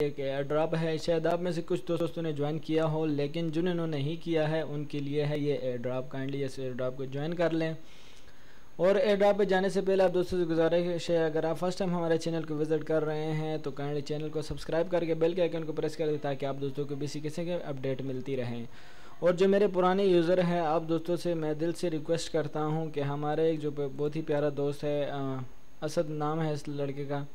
एक air drop है। शायद आप में से कुछ दोस्तों ने ज्वाइन किया हो, लेकिन जिन्होंने नहीं किया है, उनके लिए है ये एयर ड्रॉप काइंडली इस एयर ड्रॉप को ज्वाइन कर लें। और एयर ड्रॉप पे जाने से पहले आप दोस्तों से गुजारिश है, अगर आप फ़र्स्ट टाइम हमारे चैनल को विज़िट कर रहे हैं तो काइंडली चैनल को सब्सक्राइब करके बेल के आइकन को प्रेस कर दें, ताकि आप दोस्तों को किसी किसी के अपडेट मिलती रहें। और जो मेरे पुराने यूज़र हैं, आप दोस्तों से मैं दिल से रिक्वेस्ट करता हूँ कि हमारे एक जो बहुत ही प्यारा दोस्त है असद नाम है इस लड़के का।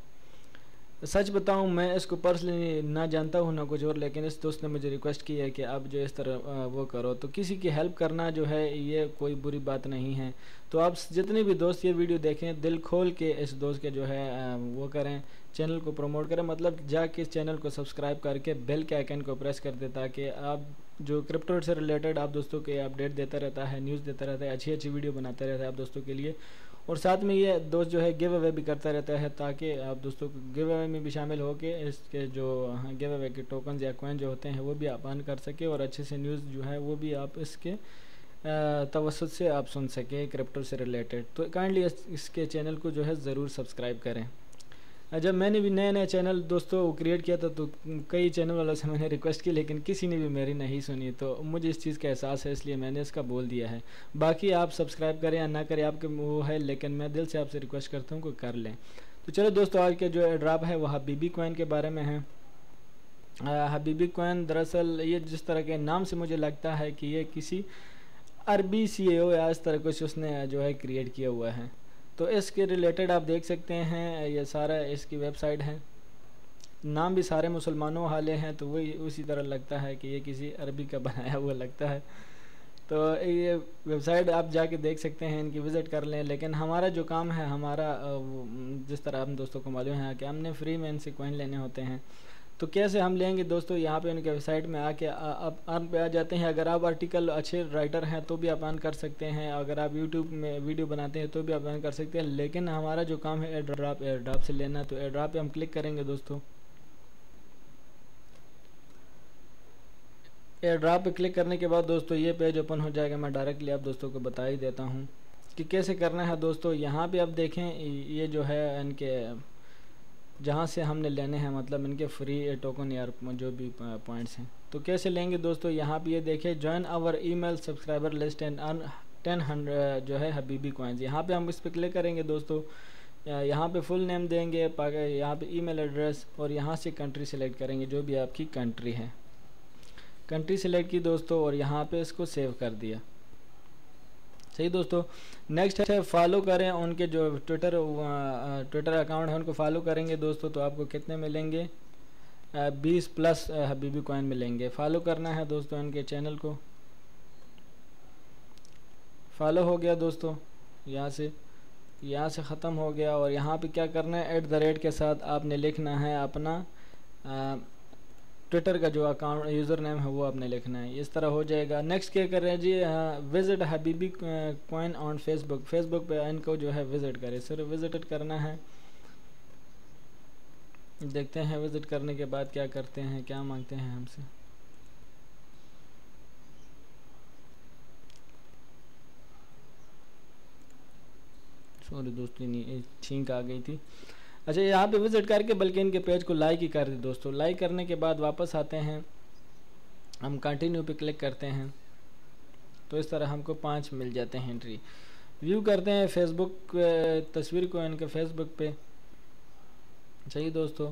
सच बताऊँ, मैं इसको पर्सनली ना जानता हूँ, ना कुछ और, लेकिन इस दोस्त ने मुझे रिक्वेस्ट की है कि आप जो इस तरह वो करो। तो किसी की हेल्प करना जो है, ये कोई बुरी बात नहीं है। तो आप जितने भी दोस्त ये वीडियो देखें, दिल खोल के इस दोस्त के जो है वो करें चैनल को प्रमोट करें मतलब जाके इस चैनल को सब्सक्राइब करके बेल के आइकन को प्रेस कर दे, ताकि आप जो क्रिप्टो से रिलेटेड आप दोस्तों के अपडेट देता रहता है न्यूज़ देता रहता है अच्छी अच्छी वीडियो बनाता रहता है आप दोस्तों के लिए। और साथ में ये दोस्त जो है गिव अवे भी करता रहता है ताकि आप दोस्तों को गिव अवे में भी शामिल होकर इसके जो गिव अवे के टोकन या कोइन जो होते हैं वो भी आप अर्न कर सके और अच्छे से न्यूज़ जो है वो भी आप इसके तवसत से आप सुन सकें क्रिप्टो से रिलेटेड तो काइंडली इसके चैनल को जो है ज़रूर सब्सक्राइब करें। जब मैंने भी नया नया चैनल दोस्तों क्रिएट किया था तो कई चैनल वालों से मैंने रिक्वेस्ट की, लेकिन किसी ने भी मेरी नहीं सुनी। तो मुझे इस चीज़ का एहसास है, इसलिए मैंने इसका बोल दिया है। बाकी आप सब्सक्राइब करें या ना करें, आपके वो है, लेकिन मैं दिल से आपसे रिक्वेस्ट करता हूँ कि कर लें। तो चलो दोस्तों, आज के जो ड्राप है वह हबीबी कोइन के बारे में है। हबीबी कोइन दरअसल ये जिस तरह के नाम से मुझे लगता है कि ये किसी अरबी सी या इस तरह कुछ उसने जो है क्रिएट किया हुआ है। तो इसके रिलेटेड आप देख सकते हैं, ये सारा इसकी वेबसाइट है। नाम भी सारे मुसलमानों वाले हैं तो वही, उसी तरह लगता है कि ये किसी अरबी का बनाया हुआ लगता है। तो ये वेबसाइट आप जाके देख सकते हैं, इनकी विज़िट कर लें। लेकिन हमारा जो काम है, हमारा जिस तरह हम दोस्तों को मालूम है कि हमने फ्री में इनसे कोइन लेने होते हैं। तो कैसे हम लेंगे दोस्तों? यहाँ पे उनके वेबसाइट में आके आप अर्न पे आ जाते हैं। अगर आप आर्टिकल अच्छे राइटर हैं तो भी आप अर्न कर सकते हैं। अगर आप यूट्यूब में वीडियो बनाते हैं तो भी आप अर्न कर सकते हैं। लेकिन हमारा जो काम है एयर ड्रॉप एयर से लेना। तो एयर ड्रॉप पे हम क्लिक करेंगे दोस्तों। एयर ड्रॉप पे क्लिक करने के बाद दोस्तों, ये पेज ओपन हो जाएगा। मैं डायरेक्टली आप दोस्तों को बता ही देता हूँ कि कैसे करना है दोस्तों। यहाँ पे आप देखें, ये जो है इनके जहाँ से हमने लेने हैं मतलब इनके फ्री टोकन या जो भी पॉइंट्स हैं। तो कैसे लेंगे दोस्तों? यहाँ पे ये देखें join our email subscriber list and earn ten hundred जो है हबीबी कॉइन्स यहाँ पे हम इस पर क्लिक करेंगे दोस्तों। यहाँ पे फुल नेम देंगे यहाँ पे ईमेल एड्रेस और यहाँ से कंट्री सेलेक्ट करेंगे, जो भी आपकी कंट्री है। कंट्री सेलेक्ट की दोस्तों और यहाँ पे इसको सेव कर दिया। सही दोस्तों नेक्स्ट है फॉलो करें उनके जो ट्विटर ट्विटर अकाउंट है उनको फॉलो करेंगे दोस्तों तो आपको कितने मिलेंगे? बीस प्लस हबीबी कॉइन मिलेंगे। फॉलो करना है दोस्तों इनके चैनल को। फॉलो हो गया दोस्तों यहाँ से यहाँ से ख़त्म हो गया। और यहाँ पे क्या करना है एट द रेट के साथ आपने लिखना है अपना आ, ट्विटर का जो अकाउंट यूज़र नेम है, वो आपने लिखना है। इस तरह हो जाएगा। नेक्स्ट क्या कर रहे हैं? जी visit Habibi coin on Facebook Facebook पे इनको जो है विज़िट करें। सिर्फ़ विज़िट करना है। देखते हैं विज़िट करने के बाद क्या करते हैं, क्या मांगते हैं हमसे। सॉरी दोस्तों छींक आ गई थी। अच्छा यहाँ पे विज़िट करके बल्कि इनके पेज को लाइक ही कर दी दोस्तों। लाइक करने के बाद वापस आते हैं। हम कंटिन्यू पे क्लिक करते हैं। तो इस तरह हमको पाँच मिल जाते हैं एंट्री व्यू करते हैं फेसबुक तस्वीर को इनके फेसबुक पे। चाहिए दोस्तों।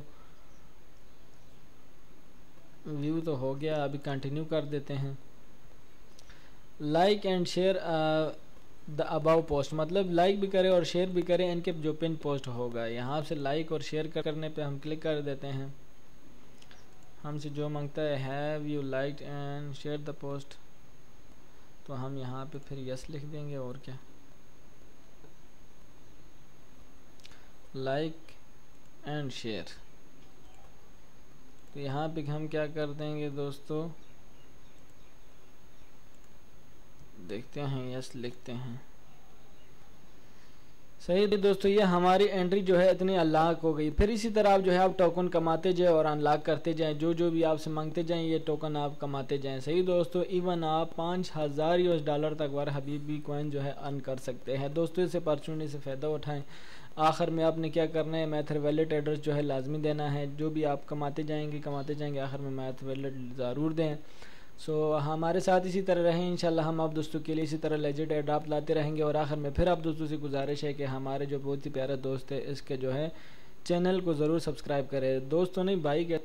व्यू तो हो गया, अभी कंटिन्यू कर देते हैं। Like and share the above post मतलब लाइक भी करें और शेयर भी करें, इनके जो पिन पोस्ट होगा। यहाँ से लाइक और शेयर करने पे हम क्लिक कर देते हैं। हमसे जो माँगता है have you like and share the post तो हम यहाँ पे फिर यस लिख देंगे, और क्या? लाइक एंड शेयर तो यहाँ पे हम क्या कर देंगे दोस्तों? देखते हैं यस लिखते हैं। सही है दोस्तों, ये हमारी एंट्री जो है इतनी अनलॉक हो गई। फिर इसी तरह आप जो है, आप टोकन कमाते जाए और अनलॉक करते जाएँ। जो जो भी आपसे मांगते जाएँ, ये टोकन आप कमाते जाएँ। सही दोस्तों इवन आप पाँच हज़ार यूएस डॉलर तक वार हबीबी कॉइन जो है अर्न कर सकते हैं। दोस्तों, इस अपॉर्चुनिटी से फ़ायदा उठाएँ। आखिर में आपने क्या करना है? मैथ वैलेट एड्रेस जो है, लाजमी देना है। जो भी आप कमाते जाएँगे कमाते जाएँगे, आखिर में मैथ वैलेट ज़रूर दें। सो हमारे साथ इसी तरह रहें, इंशाल्लाह हम आप दोस्तों के लिए इसी तरह लेजेड एड्राप लाते रहेंगे और आखिर में फिर आप दोस्तों से गुजारिश है कि हमारे जो बहुत ही प्यारा दोस्त है, इसके जो है चैनल को ज़रूर सब्सक्राइब करें। दोस्तों नहीं, भाई के